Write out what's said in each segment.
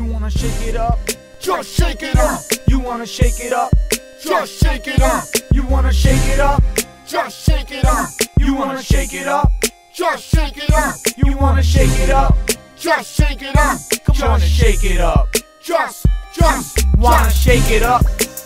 You wanna shake it up? Just shake it up. You wanna shake it up? Just shake it up. You wanna shake it up? Just shake it up. You wanna shake it up? Just shake it up. You wanna shake it up? Just shake it up. Come on and shake it up. Just, just, Wanna shake it up?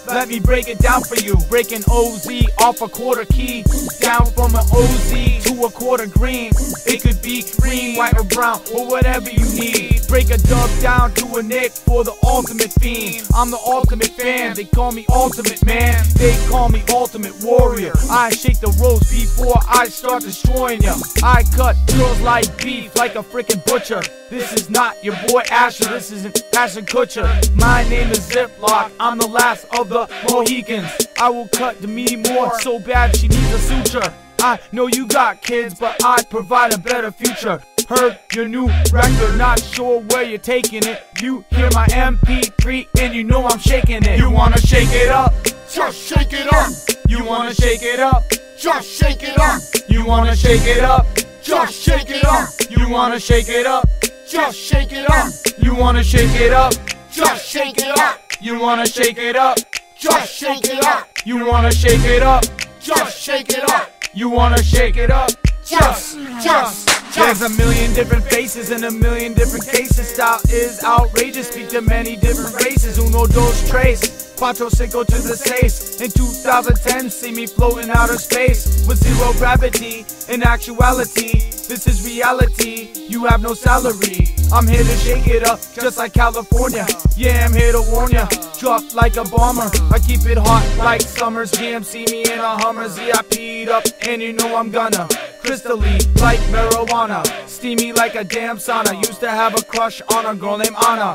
Let me break it down for you. Breaking OZ off a quarter key. Down from an OZ to a quarter green. It could be green, white, or brown, or whatever you need. Break a dub down to a nick for the ultimate fiend. I'm the ultimate fan. They call me ultimate man. They call me ultimate warrior. I shake the ropes before I start destroying ya. I cut girls like beef, like a freaking butcher. This is not your boy Asher. This isn't Ashton Kutcher. My name is Ziplock. I'm the last of the Mohicans. I will cut Demi Moore so bad she needs a suture. I know you got kids, but I provide a better future. Heard your new record, not sure where you're taking it. You hear my MP3 and you know I'm shaking it. You wanna shake it up? Just shake it up. You wanna shake it up? Just shake it up. You wanna shake it up? Just shake it up. You wanna shake it up? Just shake it up. You wanna shake it up? Just shake it up. You wanna shake it up? Just shake it up. You wanna shake it up? Just shake it up. You wanna shake it up? Just, just, There's a million different faces and a million different cases. Style is outrageous. Speak to many different races. Uno, dos, tres. Cuatro, cinco to the seis. In 2010, see me floating outer space with zero gravity. In actuality, this is reality. You have no salary. I'm here to shake it up, just like California. Yeah, I'm here to warn ya. Drop like a bomber. I keep it hot like summers. GMC me in a Hummer. ZIP'd up, and you know I'm gonna. Crystally like marijuana. Steamy like a damn sauna. Used to have a crush on a girl named Anna.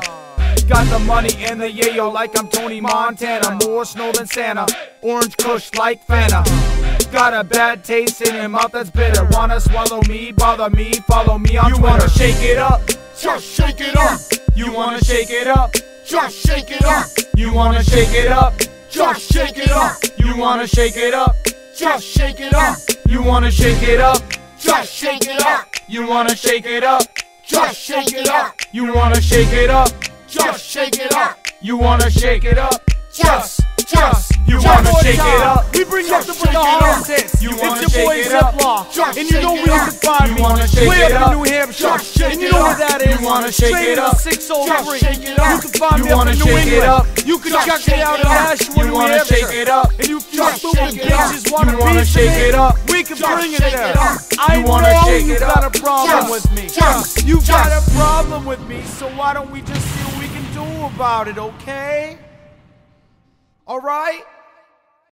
Got the money and the yayo like I'm Tony Montana. More snow than Santa. Orange kush like Fanta. Got a bad taste in your mouth that's bitter. Wanna swallow me, bother me, follow me on You Twitter. wanna shake it up? Just shake it up. You wanna shake it up? Just shake it up. You wanna shake it up? Just shake it up. You wanna shake it up? Just shake it up. You wanna shake it up? Just shake it up. You wanna shake it up? Just shake it up. You wanna shake it up? Just shake it up. You wanna shake it up? Just, just, You wanna shake it up? We bring nothing but the it up. You wanna it's your boy shake it up? And you know where you can find me. Way it up in New Hampshire. And you know where that is. You wanna shake it up? 603. Just shake it up. You can find me up wanna in New shake it England. up? You can check me out in up. Nashua, You wanna shake it up? And you Just stupid shake it up. bitches wanna You wanna shake it up? We can bring it there. I know you got a problem with me. You got a problem with me, so why don't we just see what we can do about it, okay? All right?